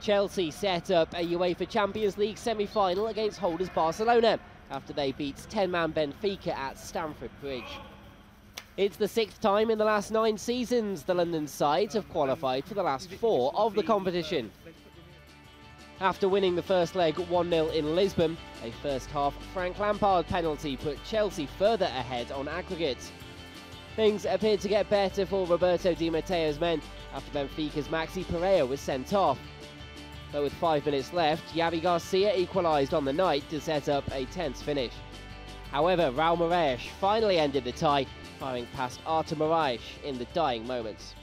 Chelsea set up a UEFA Champions League semi-final against holders Barcelona after they beat 10-man Benfica at Stamford Bridge. It's the sixth time in the last nine seasons the London sides have qualified for the last four of the competition. After winning the first leg 1-0 in Lisbon, a first half Frank Lampard penalty put Chelsea further ahead on aggregate. Things appeared to get better for Roberto Di Matteo's men after Benfica's Maxi Pereira was sent off. But with five minutes left, Javi Garcia equalised on the night to set up a tense finish. However, Raul Meireles finally ended the tie, firing past Artur Moraes in the dying moments.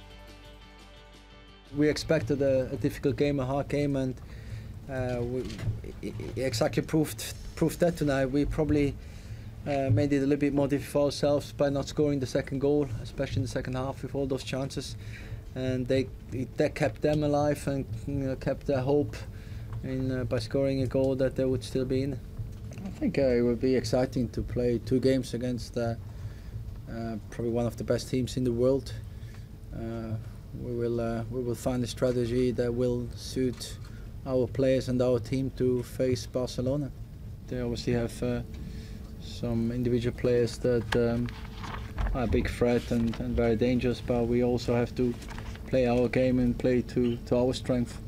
We expected a, a difficult game, a hard game, and uh, we exactly proved proved that tonight. We probably uh, made it a little bit more difficult for ourselves by not scoring the second goal, especially in the second half with all those chances and they that kept them alive and you know, kept their hope in uh, by scoring a goal that they would still be in. I think uh, it would be exciting to play two games against uh, uh probably one of the best teams in the world. Uh, we will uh, we will find a strategy that will suit our players and our team to face Barcelona. They obviously have some individual players that um, are a big threat and, and very dangerous, but we also have to play our game and play to, to our strength.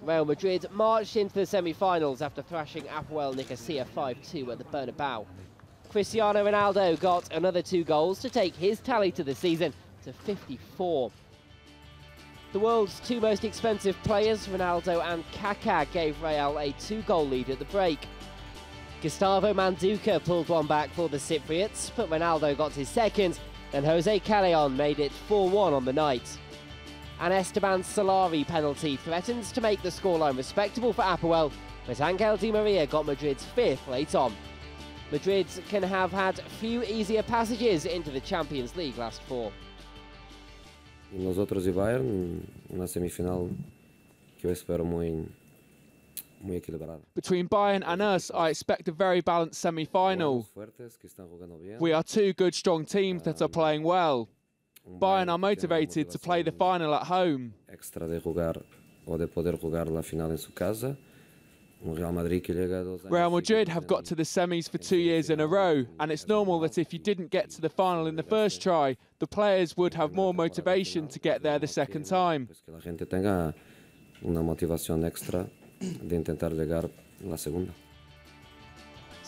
Real Madrid marched into the semi-finals after thrashing Apoel Nicosia 5-2 at the Bernabeu. Cristiano Ronaldo got another two goals to take his tally to the season to 54. The world's two most expensive players, Ronaldo and Kaká, gave Real a two-goal lead at the break. Gustavo Manduca pulled one back for the Cypriots, but Ronaldo got his second, and Jose Callejon made it 4-1 on the night. An Esteban Solari penalty threatens to make the scoreline respectable for Apoel, but Angel Di Maria got Madrid's fifth late on. Madrid can have had few easier passages into the Champions League last four. Nosotros y Bayern, una semifinal que eu espero muy, muy. Between Bayern and us, I expect a very balanced semi-final. We are two good, strong teams that are playing well. Bayern are motivated to play the final at home. Extra de jugar o de poder jugar la final en su casa. Real Madrid have got to the semis for two years in a row, and it's normal that if you didn't get to the final in the first try, the players would have more motivation to get there the second time. una motivación extra de intentar llegar la segunda.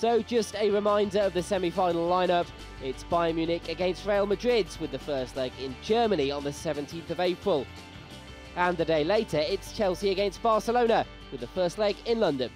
So just a reminder of the semi-final lineup. It's Bayern Munich against Real Madrid with the first leg in Germany on the 17th of April. And the day later, it's Chelsea against Barcelona with the first leg in London.